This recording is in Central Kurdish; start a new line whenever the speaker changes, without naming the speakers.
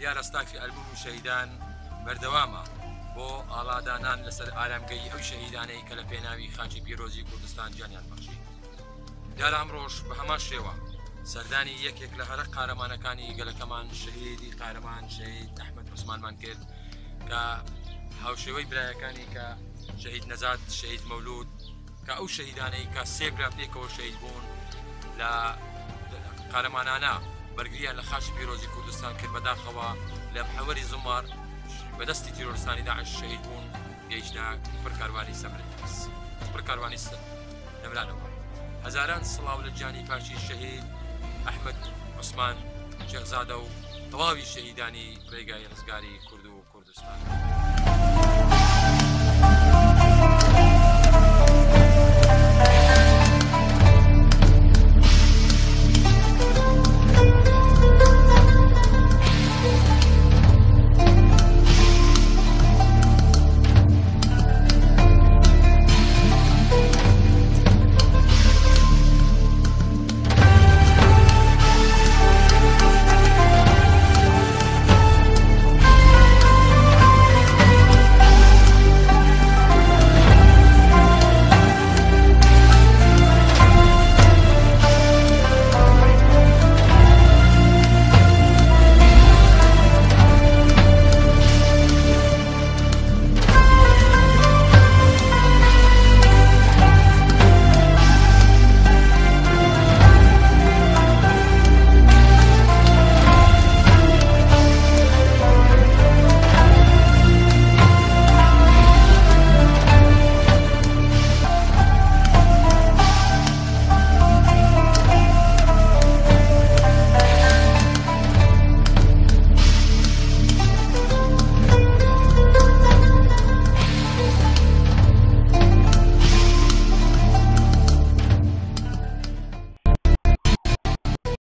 دیارە ستافی ئەلبوم و شەیدان بەردەوامە بۆ ئالادانان لەسەر ئارامگەی ئەو شەهیدانەی کە لە پێناوی خاچی پیرۆزی کوردستان گیانیان بەخشی دارام ڕۆژ بە هەما شێوە سەردانی یەکێک لە هەرە قارەمانەکانی گەلەکەمان شەهیدی قارەمان شەید ئەحمد عوسمانمان کرد کە هاوشێوەی برایەکانی کە شەهید نەزات شەید مەولود کە ئەو شەهیدانەی کە سێبرا پێکەوە شەید بوون لە قارەمانانە بەرگریان لە خاش پیرۆزی کوردستان کرد بەداخەوە لە حەوەری زمار بەدەستی تیرۆرستانی داعش شەهید بوون گەیشنا پرکاروانی سەمرس پرکاروانی نەمرانەوە هەزاران سڵاو لە جانی پاشی شەهید ئەحمد عوسمان شێخزادە و تەواوی شەهیدانی ڕێگای ڕزگاری کورد و کوردستان.